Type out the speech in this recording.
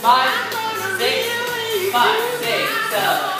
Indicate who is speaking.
Speaker 1: five, six, five, six, seven.